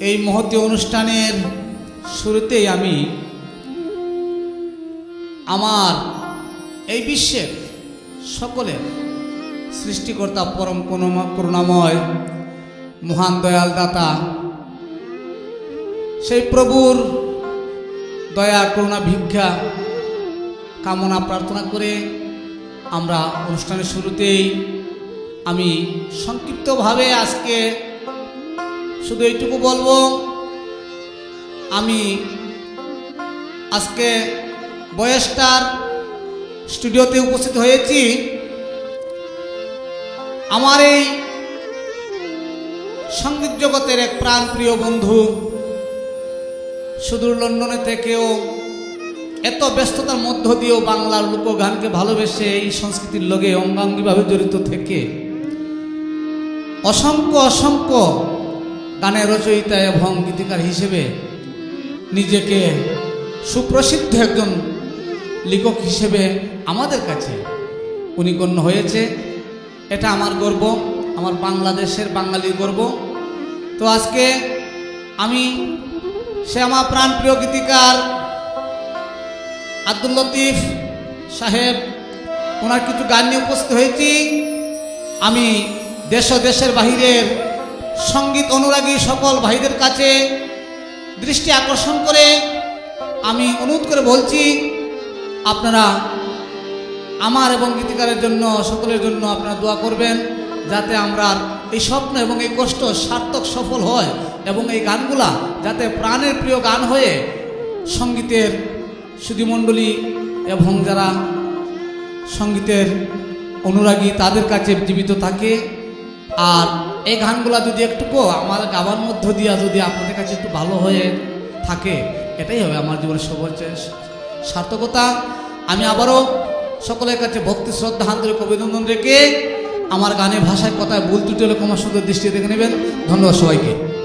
এই মহতী অনুষ্ঠানের শুরুতেই আমি আমার এই বিশ্বের সকলের সৃষ্টিকর্তা পরম করুণা- করুণাময়, মহান দয়াল দাতা সেই প্রভুর দয়া, করুণা, ভিক্ষা, কামনা, প্রার্থনা করে আমরা অনুষ্ঠানের শুরুতেই আমি সংক্ষিপ্তভাবে আজকে শুধু এইটুকু বলব, আমি আজকে বয়েস্টার স্টুডিওতে উপস্থিত হয়েছি। আমার এই সংগীত জগতের এক প্রাণপ্রিয় বন্ধু, সুদূর লন্ডনে থেকেও এত ব্যস্ততার মধ্য দিয়েও বাংলার লোকগানকে ভালোবেসে এই সংস্কৃতির লগে অঙ্গাঙ্গিভাবে জড়িত থেকে অসংখ্য অসংখ্য গানের রচয়িতা এবং গীতিকার হিসেবে নিজেকে সুপ্রসিদ্ধ একজন লেখক হিসেবে আমাদের কাছে উনি গণ্য হয়েছে। এটা আমার গর্ব, আমার বাংলাদেশের বাঙালির গর্ব। তো আজকে আমি সে আমার প্রাণপ্রিয় গীতিকার আব্দুল লতিফ সাহেব, ওনার কিছু গান নিয়ে উপস্থিত হয়েছি। আমি দেশ দেশের বাহিরের সংগীত অনুরাগী সকল ভাইদের কাছে দৃষ্টি আকর্ষণ করে আমি অনুরোধ করে বলছি, আপনারা আমার এবং গীতিকারের জন্য, সকলের জন্য আপনারা দোয়া করবেন যাতে আমরা এই স্বপ্ন এবং এই কষ্ট সার্থক সফল হয় এবং এই গানগুলা যাতে প্রাণের প্রিয় গান হয়ে সঙ্গীতের সুধীমণ্ডলী এবং যারা সঙ্গীতের অনুরাগী তাদের কাছে জীবিত থাকে। আর এই গানগুলা যদি একটুকু আমার গাওয়ার মধ্য দিয়া যদি আপনাদের কাছে একটু ভালো হয়ে থাকে, এটাই হবে আমার জীবনের সর্বোচ্চ সার্থকতা। আমি আবারও সকলের কাছে ভক্তি, শ্রদ্ধা, আন্তরিক অভিনন্দন রেখে আমার গানে ভাষায় কথায় ভুল ত্রুটি হলে সুন্দর দৃষ্টি দেখে নেবেন। ধন্যবাদ সবাইকে।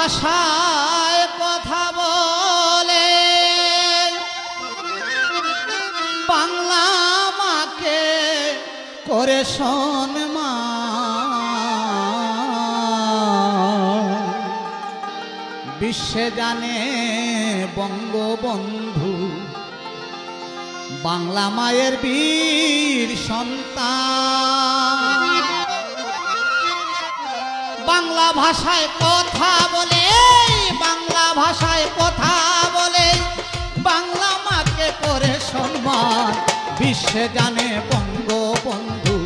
ভাষায় কথা বলে। বাংলা মাকে করে সম্মান বিশ্বে জানে বঙ্গবন্ধু বাংলা মায়ের বীর সন্তান। বাংলা ভাষায় কথা বলে, বাংলা ভাষায় কথা বলে। বাংলা মাকে করে সম্মান, বিশ্বে জানে বঙ্গবন্ধু।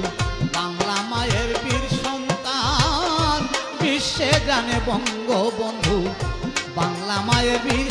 বাংলা মায়ের বীর সন্তান, বিশ্বে জানে বঙ্গবন্ধু। বাংলা মায়ের বীর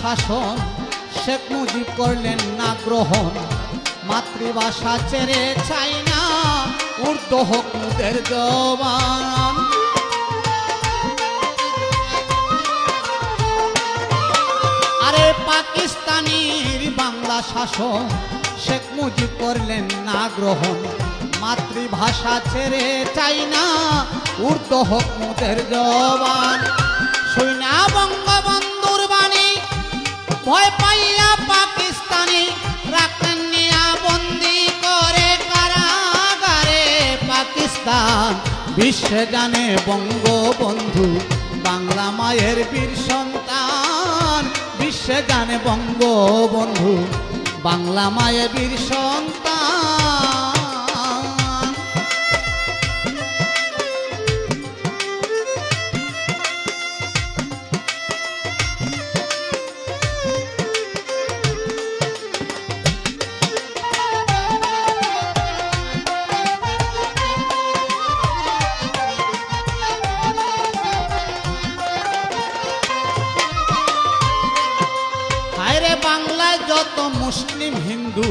শাসন, শেখ মুজিব করলেন না গ্রহণ। মাতৃভাষা ছেড়ে চাই না উর্দু হোক মুদের জবান। আরে পাকিস্তানির বাংলা শাসন, শেখ মুজিব করলেন না গ্রহণ। মাতৃভাষা ছেড়ে চাই না উর্দু হোক মুদের জবান। বিশ্বে জানে বঙ্গবন্ধু বাংলা মায়ের বীর সন্তান। বিশ্বে জানে বঙ্গবন্ধু বাংলা মায়ের বীর সন্তান। যত মুসলিম হিন্দু,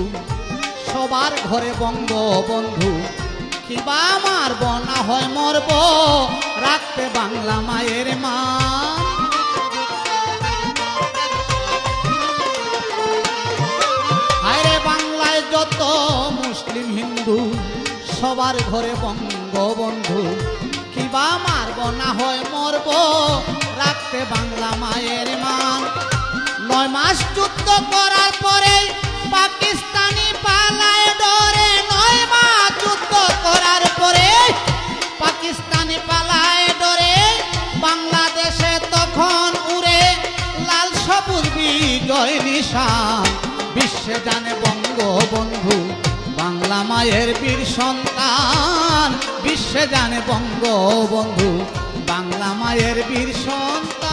সবার ঘরে বঙ্গবন্ধু কিবা আমার বনা হয় মরব, রাখতে বাংলা মায়ের মা। হায়রে বাংলায় যত মুসলিম হিন্দু, সবার ঘরে বঙ্গবন্ধু কিবা মারব না হয় মরব, রাখতে বাংলা মায়ের মান। নয় মাস যুদ্ধ করার পরে পাকিস্তানি পালায় ডরে নয় মাস যুদ্ধ করার পরে পাকিস্তানি পালায় ডরে বাংলাদেশে তখন উড়ে লাল সবুজ বিজয় নিশান। বিশ্বে জানে বঙ্গবন্ধু বাংলা মায়ের বীর সন্তান। বিশ্বে জানে বঙ্গবন্ধু বাংলা মায়ের বীর সন্তান।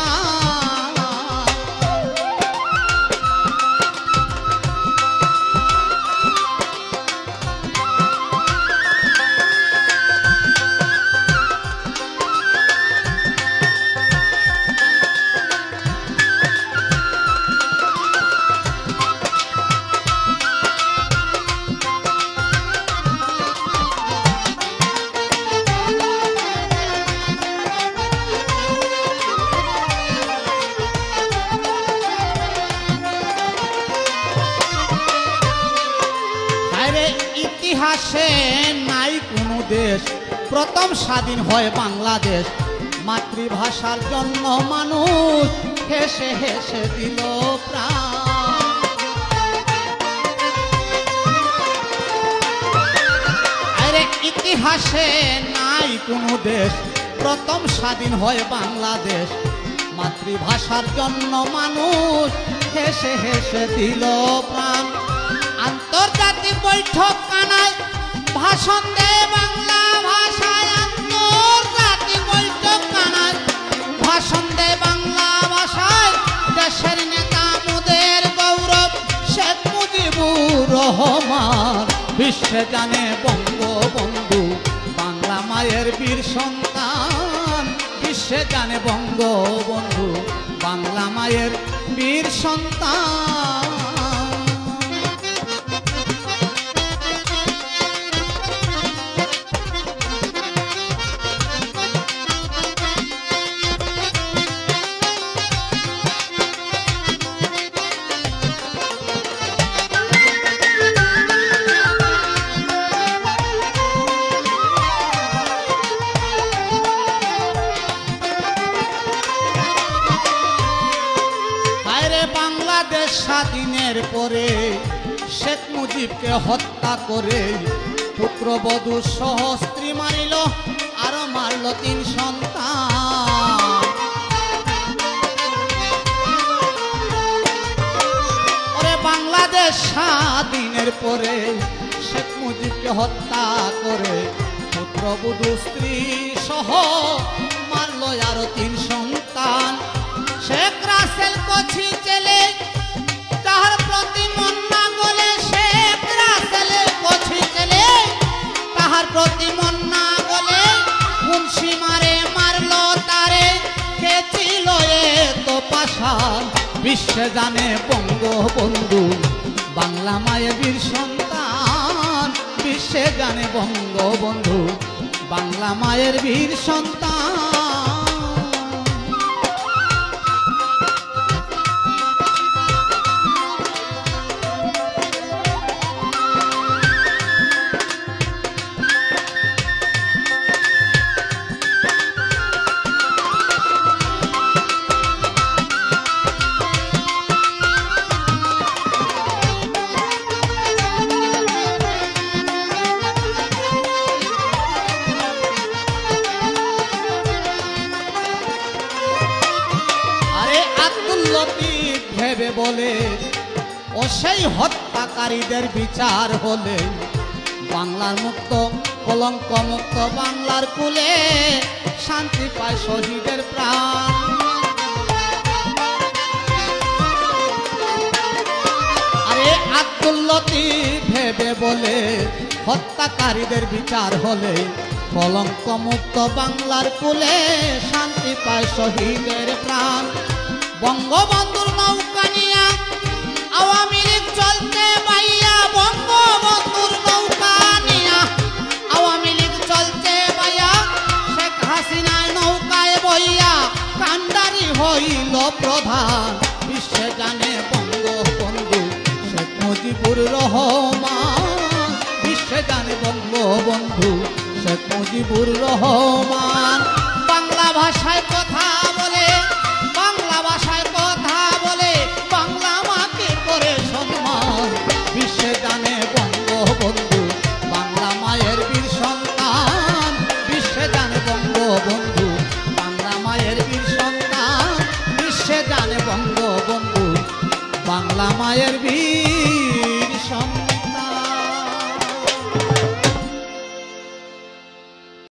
প্রথম স্বাধীন হয় বাংলাদেশ। মাতৃভাষার জন্য মানুষ হেসে হেসে দিল প্রাণ। ইতিহাসে নাই কোনো দেশ। প্রথম স্বাধীন হয় বাংলাদেশ। মাতৃভাষার জন্য মানুষ হেসে হেসে দিল প্রাণ। আন্তর্জাতিক বৈঠক কানায় ভাষণ দেয় বিশ্বে জানে বঙ্গবন্ধু বাংলা মায়ের বীর সন্তান। বিশ্বে জানে বঙ্গবন্ধু বাংলা মায়ের বীর সন্তান। শেখ মুজিবকে হত্যা করে পুত্রবধূ সহ স্ত্রী মারিল আরও মারল তিন সন্তান। বাংলাদেশ স্বাধীনের পরে শেখ মুজিবকে হত্যা করে পুত্রবধূ স্ত্রী সহ মারল আরও তিন তাহার প্রতি মন্না বলে মুন্সি মারে, মারলো তারে। কে ছিল এ তো পাশান বিশ্বে জানে বঙ্গবন্ধু, বাংলা মায়ের বীর সন্তান। বিশ্বে জানে বঙ্গবন্ধু, বাংলা মায়ের বীর সন্তান। লতিফ ভেবে বলে ও সেই হত্যাকারীদের বিচার হলে বাংলার মুক্ত, কলঙ্ক মুক্ত বাংলার কুলে শান্তি পায় শহীদের প্রাণ। আরে আব্দুল ভেবে বলে, হত্যাকারীদের বিচার হলে কলঙ্ক মুক্ত বাংলার কুলে শান্তি পায় শহীদের প্রাণ। বঙ্গবন্ধুর নৌকা নিয়া আওয়ামী লীগ চলতে বাইয়া বঙ্গবন্ধুর নৌকা নিয়া আওয়ামী লীগ চলতে বাইয়া শেখ হাসিনায় নৌকায় বইয়া কান্ডারি হইল প্রধান। বিশ্বে জানে বঙ্গবন্ধু শেখ মুজিবুর রহমান। বিশ্বে জানে বঙ্গবন্ধু শেখ মুজিবুর রহমান। বাংলা ভাষায়